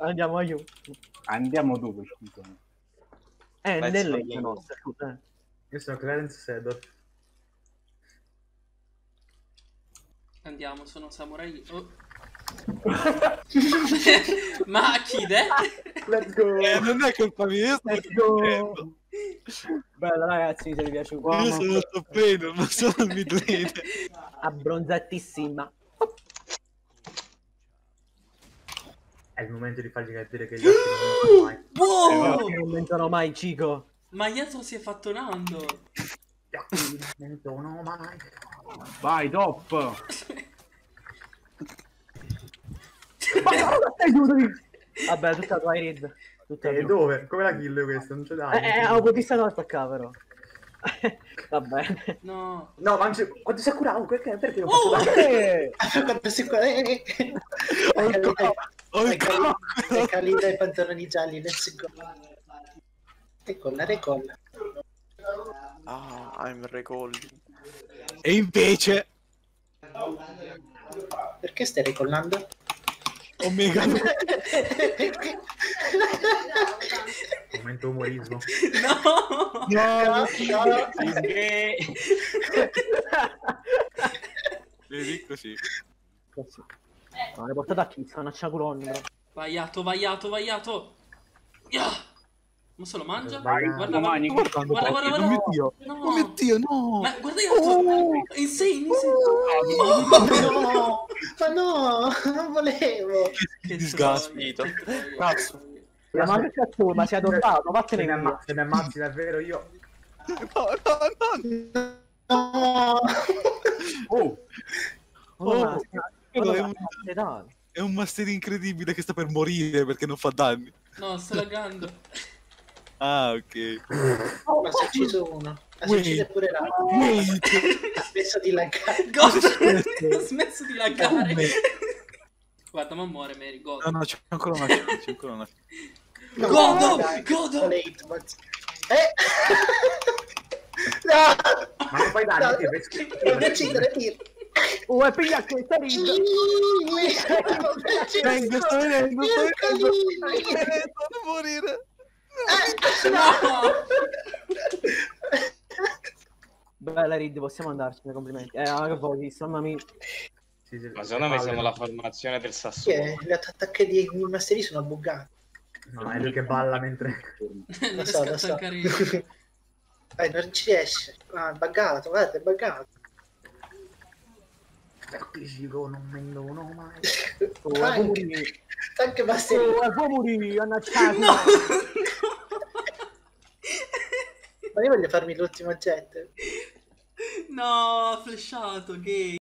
Andiamo aiuto. Andiamo dove, scusami. Eh, Vai, nelle nostre, scusa. Io sono Clarence Sedor. Andiamo, sono samurai. Oh. Ma chi è? Let's go! Eh, non è colpa mia, io sto Let's go! divertendo. Bella ragazzi, mi siete piaciuti. Io sono il top laner, non sono il mid laner. Abbronzatissima. È il momento di fargli capire che gli altri non sono mai. Wow! Non mentono mai, Cico. Ma Yato si è fatto Nando. Gli altri non sono mai. Vai, top! Vabbè, tutta tua Irid. Tutta E tua. dove? Come la kill questa? Non c'è da. Eh, eh, ho potissato a toccare però. Va bene. No. No, ma non c'è... quanto sei curato? Perché, perché non Oh! faccio da... Eh, Quanto si qua... Eh, Il co- Le calide e i pantaloni gialli, let's go. Recolla, recolla. Ah, I'm recalling. E invece, Perché stai recollando? Omega Momento umorismo. No! No, Eh, vedi così. No, l'hai portato a chi? Sta una ciaculone, però. Vaiato, vaiato, vaiato. Yeah! Ma se lo mangia? Vai, Guarda, guarda, domani- guarda, guarda, guarda, Oh mio Dio, No. oh mio Dio, no. Ma guarda Yato! Insane, insane! No, ma no, non volevo. Che che troia. Cazzo. Ma ma che cazzo, ma si è adottato, vattene mi, via. amma- se mi ammazzi davvero io... No, no, no. No. Oh, Oh, ma- Oh, Io la dai. È un master incredibile che sta per morire perché non fa danni. No, sto laggando. Ah, ok. Ma si è ucciso uno. Ma uccide pure l'altro. Wait. Ha smesso di laggare. God, ho smesso di laggare. Guarda, ma muore Mary, God. No, no, c'è ancora una c'è ancora una No, Godo, dai, godo. Eh! no! Ma non fai danni, No, ti mi uccidere, Tir. Oh, è piglia che sta ridendo. Venga, sto venendo, sto venendo. Sto Venendo. non morire. No! Bella Rid, possiamo andarcene, complimenti. Eh, ah, che voi, mamma mia. Sì, sì, Ma secondo me siamo la formazione del Sassuolo. è? Le attacchi di Mastery sono buggati. No, è lui che balla mentre... non Lo so, a lo so. Dai, non ci riesce. Ah, è buggato, guarda, è buggato. Anticipo, non mendono mai. Oh, è Anche, Mastery. Oh, è pure, annacciato. No! Ma io voglio farmi l'ultimo jet. No, ha flashato, gay.